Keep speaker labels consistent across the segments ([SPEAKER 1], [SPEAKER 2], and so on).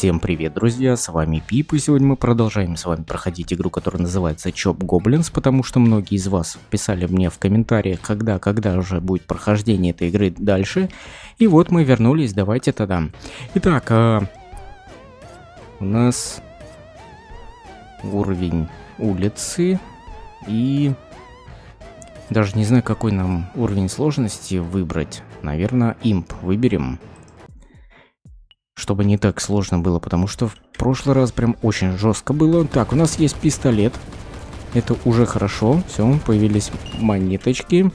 [SPEAKER 1] Всем привет, друзья, с вами Пип, и сегодня мы продолжаем с вами проходить игру, которая называется Chop Goblins, потому что многие из вас писали мне в комментариях, когда, когда уже будет прохождение этой игры дальше. И вот мы вернулись, давайте тогда. Итак, а... у нас уровень улицы и... Даже не знаю, какой нам уровень сложности выбрать. Наверное, имп выберем чтобы не так сложно было, потому что в прошлый раз прям очень жестко было. Так, у нас есть пистолет. Это уже хорошо. Все, появились монеточки.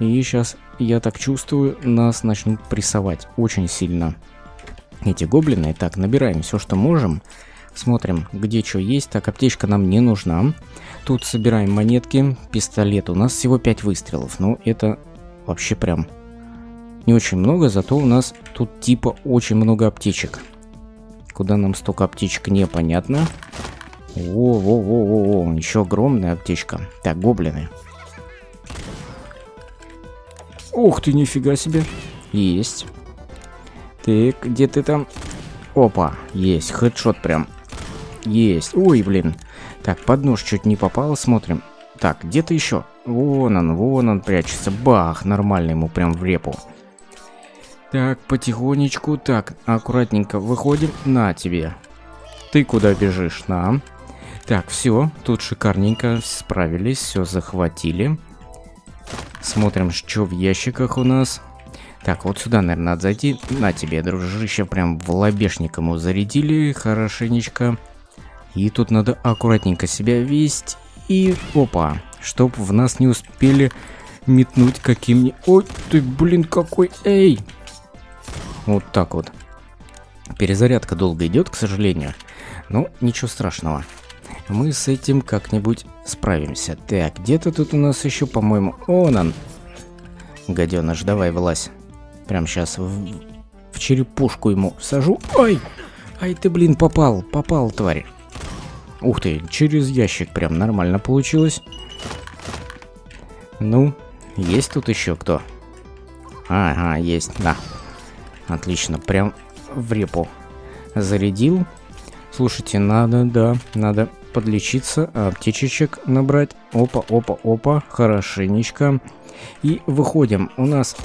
[SPEAKER 1] И сейчас, я так чувствую, нас начнут прессовать очень сильно. Эти гоблины. Так, набираем все, что можем. Смотрим, где что есть. Так, аптечка нам не нужна. Тут собираем монетки. Пистолет. У нас всего 5 выстрелов. Ну, это вообще прям не очень много, зато у нас тут типа очень много аптечек. Куда нам столько аптечек, непонятно. Во-во-во-во-во, еще огромная аптечка. Так, гоблины. Ух ты, нифига себе. Есть. Так, где ты там? Опа, есть, хедшот прям. Есть. Ой, блин. Так, под нож чуть не попало, смотрим. Так, где-то еще. Вон он, вон он прячется. Бах, нормально ему прям в репу. Так, потихонечку. Так, аккуратненько выходим. На тебе. Ты куда бежишь? На. Так, все. Тут шикарненько справились. Все захватили. Смотрим, что в ящиках у нас. Так, вот сюда, наверное, надо зайти. На тебе, дружище, прям в лобешник ему зарядили хорошенечко. И тут надо аккуратненько себя вести. И опа, чтоб в нас не успели метнуть каким-нибудь... Ой, ты, блин, какой... Эй, вот так вот. Перезарядка долго идет, к сожалению. Но ничего страшного. Мы с этим как-нибудь справимся. Так, где-то тут у нас еще, по-моему... Он он! Гаденыш, давай, вылазь. Прям сейчас в, в черепушку ему сажу. Ой! Ай ты, блин, попал, попал, тварь. Ух ты, через ящик прям нормально получилось. Ну, есть тут еще кто? Ага, есть, да. Отлично, прям в репу. Зарядил. Слушайте, надо, да, надо подлечиться, аптечечек набрать. Опа, опа, опа, хорошенечко. И выходим. У нас...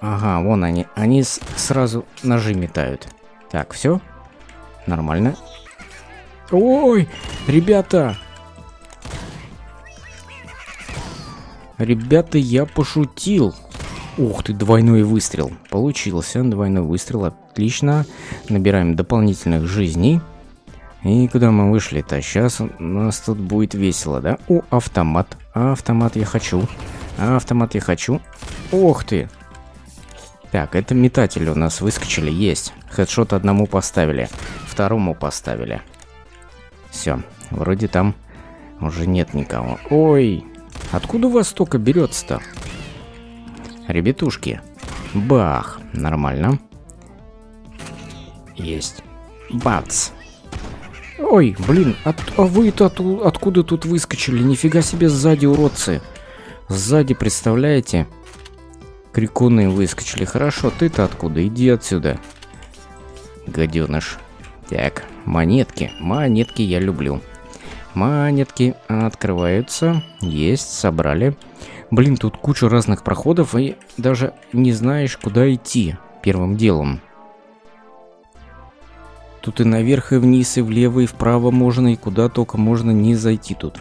[SPEAKER 1] Ага, вон они. Они сразу ножи метают. Так, все? Нормально. Ой, ребята! Ребята, я пошутил. Ух ты, двойной выстрел. Получился двойной выстрел, отлично. Набираем дополнительных жизней. И куда мы вышли-то? Сейчас у нас тут будет весело, да? О, автомат. Автомат я хочу. Автомат я хочу. Ох ты. Так, это метатели у нас выскочили. Есть. Хедшот одному поставили. Второму поставили. Все. Вроде там уже нет никого. Ой. Откуда у вас столько берется-то? Ребятушки. Бах. Нормально. Есть. Бац. Ой, блин, от, а вы-то от, откуда тут выскочили? Нифига себе сзади, уродцы. Сзади, представляете? Крикуны выскочили. Хорошо, ты-то откуда? Иди отсюда. Гаденыш. Так, монетки. Монетки я люблю. Монетки открываются. Есть, собрали. Блин, тут куча разных проходов, и даже не знаешь, куда идти первым делом. Тут и наверх, и вниз, и влево, и вправо можно, и куда только можно не зайти тут.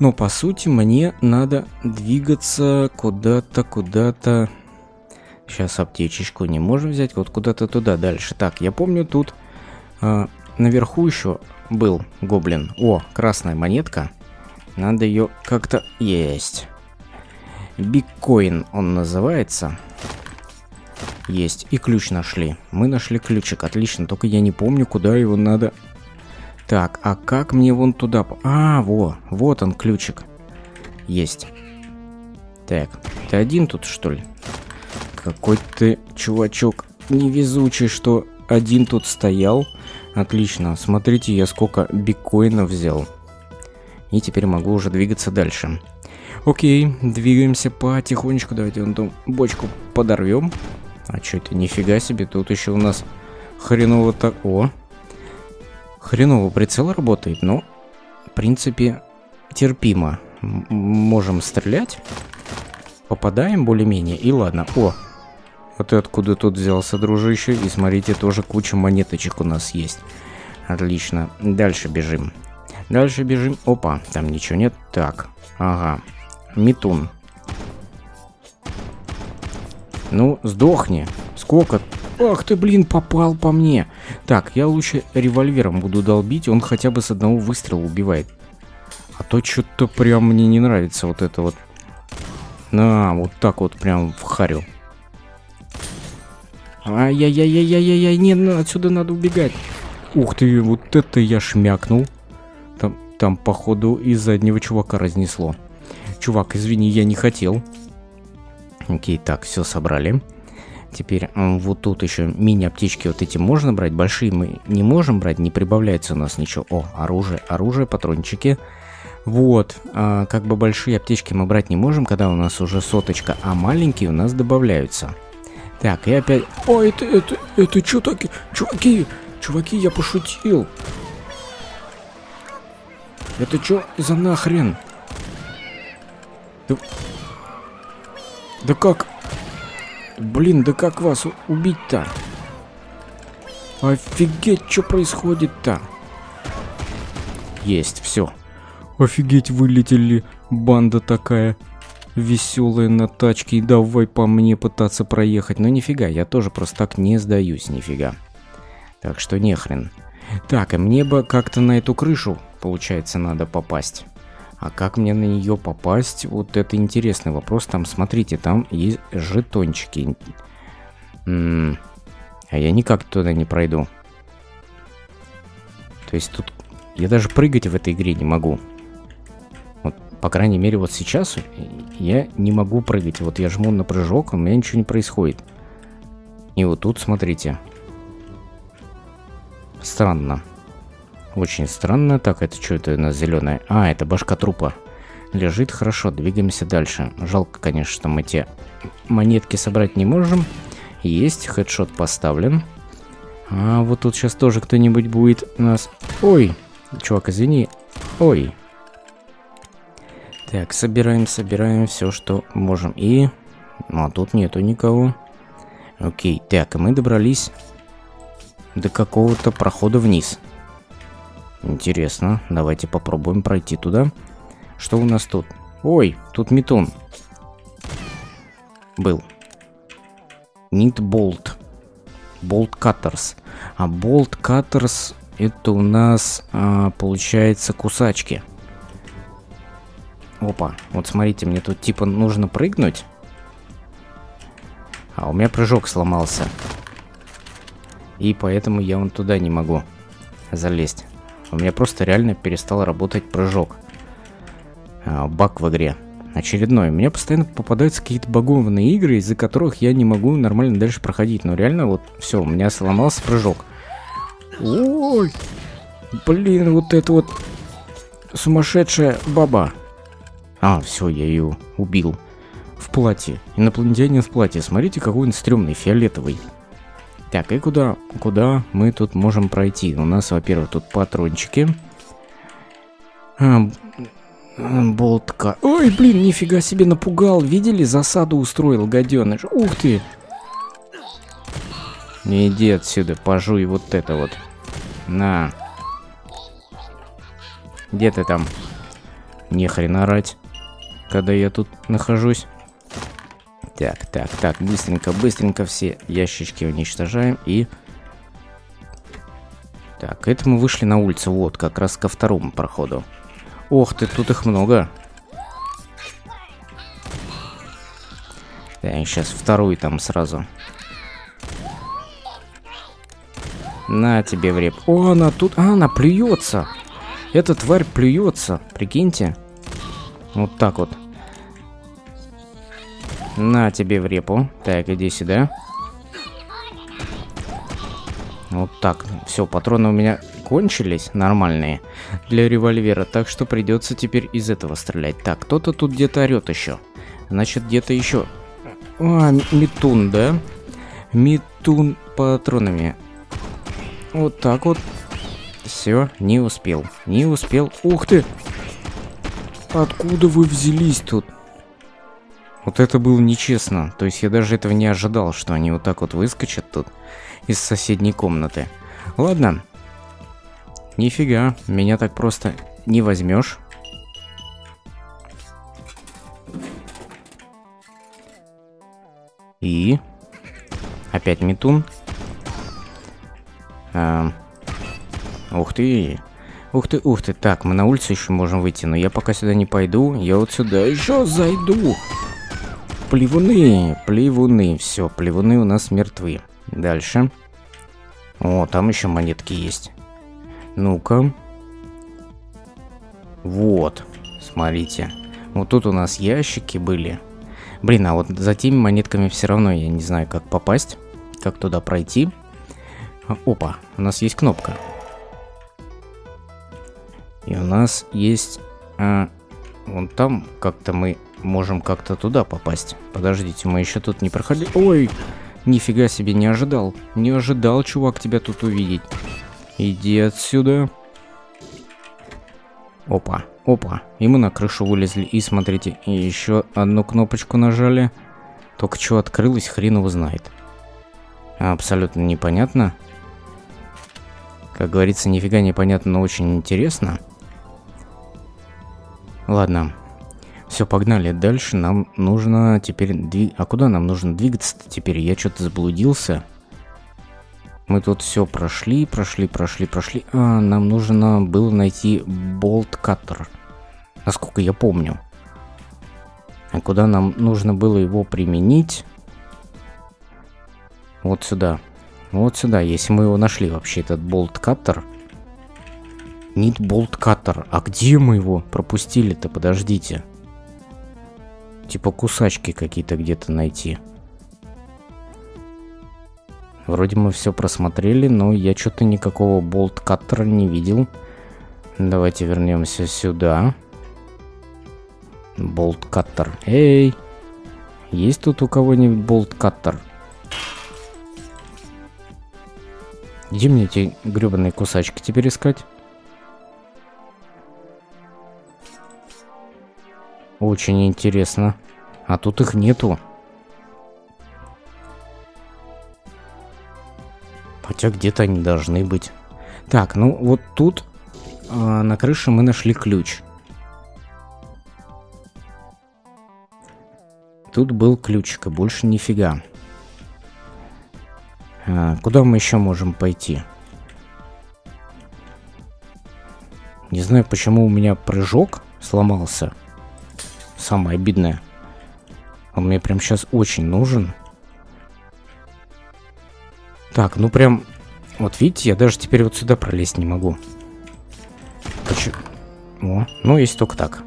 [SPEAKER 1] Но по сути мне надо двигаться куда-то, куда-то. Сейчас аптечечку не можем взять, вот куда-то туда дальше. Так, я помню тут а, наверху еще был гоблин. О, красная монетка. Надо ее как-то есть. Биккоин он называется. Есть. И ключ нашли. Мы нашли ключик. Отлично. Только я не помню, куда его надо... Так, а как мне вон туда... А, во. Вот он, ключик. Есть. Так. Ты один тут, что ли? Какой ты чувачок невезучий, что один тут стоял. Отлично. Смотрите, я сколько биккоинов взял. И теперь могу уже двигаться дальше. Окей, двигаемся потихонечку. Давайте вон ту бочку подорвем. А что это? Нифига себе, тут еще у нас хреново так... О! Хреново прицел работает, но, в принципе, терпимо. М можем стрелять. Попадаем более-менее. И ладно. О! А ты откуда тут взялся, дружище? И смотрите, тоже куча монеточек у нас есть. Отлично. Дальше бежим. Дальше бежим. Опа, там ничего нет. Так, ага. Метун. Ну, сдохни. Сколько? Ах ты, блин, попал по мне. Так, я лучше револьвером буду долбить, он хотя бы с одного выстрела убивает. А то что-то прям мне не нравится вот это вот. На, вот так вот прям в харю. Ай-яй-яй-яй-яй-яй, нет, ну, отсюда надо убегать. Ух ты, вот это я шмякнул. Там, походу, из заднего чувака разнесло. Чувак, извини, я не хотел. Окей, так, все собрали. Теперь вот тут еще мини-аптечки вот эти можно брать. Большие мы не можем брать, не прибавляется у нас ничего. О, оружие, оружие, патрончики. Вот, а, как бы большие аптечки мы брать не можем, когда у нас уже соточка, а маленькие у нас добавляются. Так, и опять... Ой, это, это, это что такие? Чуваки, чуваки, я пошутил. Это что за нахрен? Да, да как? Блин, да как вас убить-то? Офигеть, что происходит-то? Есть, все. Офигеть, вылетели. Банда такая веселая на тачке. Давай по мне пытаться проехать. Но нифига, я тоже просто так не сдаюсь, нифига. Так что нехрен. Так, и мне бы как-то на эту крышу, получается, надо попасть. А как мне на нее попасть? Вот это интересный вопрос. Там, смотрите, там есть жетончики. М -м а я никак туда не пройду. То есть тут... Я даже прыгать в этой игре не могу. Вот, по крайней мере, вот сейчас я не могу прыгать. Вот я жму на прыжок, у меня ничего не происходит. И вот тут, смотрите. Странно. Очень странно. Так, это что это на зеленое? А, это башка трупа. Лежит хорошо, двигаемся дальше. Жалко, конечно, что мы те монетки собрать не можем. Есть, хедшот поставлен. А вот тут сейчас тоже кто-нибудь будет у нас... Ой, чувак, извини. Ой. Так, собираем, собираем все, что можем. И... Ну, а тут нету никого. Окей, так, мы добрались до какого-то прохода вниз. Интересно, давайте попробуем пройти туда. Что у нас тут? Ой, тут метун. Был. Need Bolt. Bolt Cutters. А Bolt Cutters это у нас а, получается кусачки. Опа, вот смотрите, мне тут типа нужно прыгнуть. А у меня прыжок сломался. И поэтому я вон туда не могу залезть. У меня просто реально перестал работать прыжок. А, баг в игре. Очередной. У меня постоянно попадаются какие-то багованные игры, из-за которых я не могу нормально дальше проходить. Но реально вот все, у меня сломался прыжок. Ой! Блин, вот это вот сумасшедшая баба. А, все, я ее убил. В платье. Инопланетянин в платье. Смотрите, какой он стрёмный, фиолетовый. Так, и куда, куда мы тут можем пройти? У нас, во-первых, тут патрончики. А, болтка. Ой, блин, нифига себе напугал. Видели? Засаду устроил, гаденыш. Ух ты. Иди отсюда, пожуй вот это вот. На. Где ты там? Не орать, когда я тут нахожусь. Так, так, так, быстренько, быстренько все ящички уничтожаем и... Так, это мы вышли на улицу, вот, как раз ко второму проходу. Ох ты, тут их много. Так, сейчас второй там сразу. На тебе в. О, она тут... А, она плюется. Эта тварь плюется, прикиньте. Вот так вот. На тебе в репу. Так, иди сюда. Вот так. Все, патроны у меня кончились, нормальные, для револьвера, так что придется теперь из этого стрелять. Так, кто-то тут где-то орет еще. Значит, где-то еще. А, метун, да? Метун патронами. Вот так вот. Все, не успел. Не успел. Ух ты! Откуда вы взялись тут? Вот это было нечестно. То есть я даже этого не ожидал, что они вот так вот выскочат тут из соседней комнаты. Ладно. Нифига, меня так просто не возьмешь. И... Опять метун. А... Ух ты. Ух ты, ух ты. Так, мы на улицу еще можем выйти, но я пока сюда не пойду. Я вот сюда еще зайду. Плевуны, плевуны. Все, плевуны у нас мертвы. Дальше. О, там еще монетки есть. Ну-ка. Вот, смотрите. Вот тут у нас ящики были. Блин, а вот за теми монетками все равно я не знаю, как попасть, как туда пройти. Опа, у нас есть кнопка. И у нас есть... А, вон там как-то мы можем как-то туда попасть. Подождите, мы еще тут не проходили. Ой, нифига себе, не ожидал. Не ожидал, чувак, тебя тут увидеть. Иди отсюда. Опа, опа. И мы на крышу вылезли. И смотрите, еще одну кнопочку нажали. Только что открылось, хрен его знает. Абсолютно непонятно. Как говорится, нифига непонятно, но очень интересно. Ладно. Все, погнали дальше. Нам нужно теперь... Двиг... А куда нам нужно двигаться теперь? Я что-то заблудился. Мы тут все прошли, прошли, прошли, прошли. А, нам нужно было найти болт-каттер. Насколько я помню. А куда нам нужно было его применить? Вот сюда. Вот сюда, если мы его нашли вообще, этот болт-каттер. Нит болт-каттер. А где мы его пропустили-то? Подождите. Типа кусачки какие-то где-то найти. Вроде мы все просмотрели, но я что-то никакого болт-каттера не видел. Давайте вернемся сюда. Болт-каттер. Эй! Есть тут у кого-нибудь болт-каттер? Где мне эти гребаные кусачки теперь искать? Очень интересно. А тут их нету. Хотя где-то они должны быть. Так, ну вот тут э, на крыше мы нашли ключ. Тут был ключик, и больше нифига. А, куда мы еще можем пойти? Не знаю, почему у меня прыжок сломался. Самое обидное. Он мне прям сейчас очень нужен. Так, ну прям... Вот видите, я даже теперь вот сюда пролезть не могу. Почему? О, ну если только так.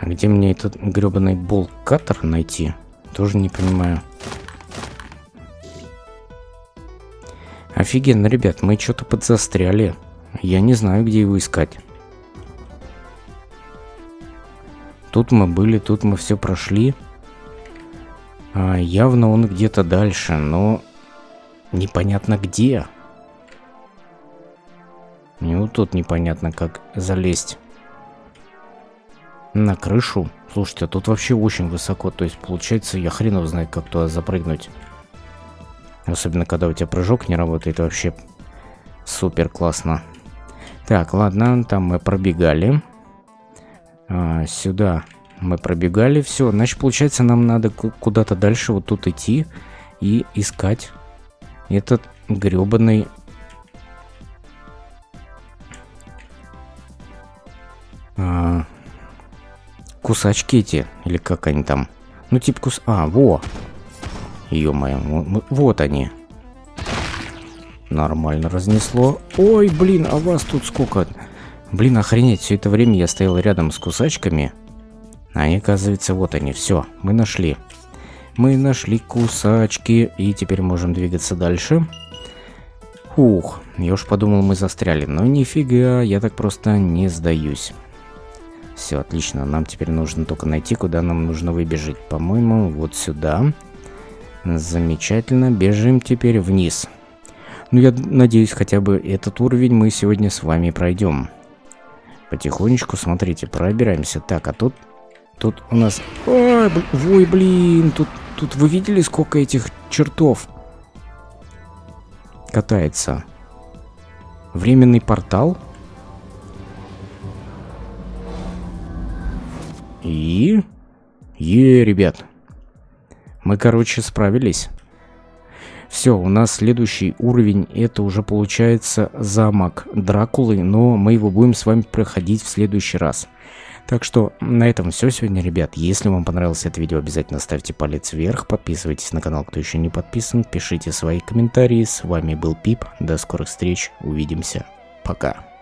[SPEAKER 1] А где мне этот гребаный болт-каттер найти? Тоже не понимаю. Офигенно, ребят, мы что-то подзастряли. Я не знаю, где его искать. Тут мы были, тут мы все прошли. А, явно он где-то дальше, но непонятно где. И вот тут непонятно, как залезть на крышу. Слушайте, а тут вообще очень высоко. То есть, получается, я хрен знает, как туда запрыгнуть. Особенно, когда у тебя прыжок не работает. Вообще супер классно. Так, ладно, там мы пробегали. А, сюда мы пробегали, все. Значит, получается, нам надо куда-то дальше вот тут идти и искать этот гребаный... А, кусачки эти, или как они там. Ну, типа кус... А, во! Ё-моё, вот они. Нормально разнесло. Ой, блин, а вас тут сколько? Блин, охренеть, все это время я стоял рядом с кусачками. Они, оказывается, вот они, все, мы нашли. Мы нашли кусачки, и теперь можем двигаться дальше. Ух, я уж подумал, мы застряли, но нифига, я так просто не сдаюсь. Все, отлично, нам теперь нужно только найти, куда нам нужно выбежать. По-моему, вот сюда. Замечательно, бежим теперь вниз. Ну, я надеюсь, хотя бы этот уровень мы сегодня с вами пройдем. Потихонечку, смотрите, пробираемся. Так, а тут... Тут у нас... Ой, ой блин, тут, тут вы видели, сколько этих чертов катается? Временный портал? И... Е, ребят. Мы, короче, справились. Все, у нас следующий уровень, это уже получается замок Дракулы, но мы его будем с вами проходить в следующий раз. Так что на этом все сегодня, ребят. Если вам понравилось это видео, обязательно ставьте палец вверх, подписывайтесь на канал, кто еще не подписан, пишите свои комментарии. С вами был Пип, до скорых встреч, увидимся, пока.